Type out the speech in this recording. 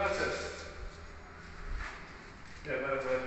gracias. Ya, para, para,